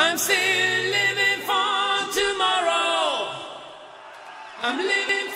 I'm still living for tomorrow. I'm living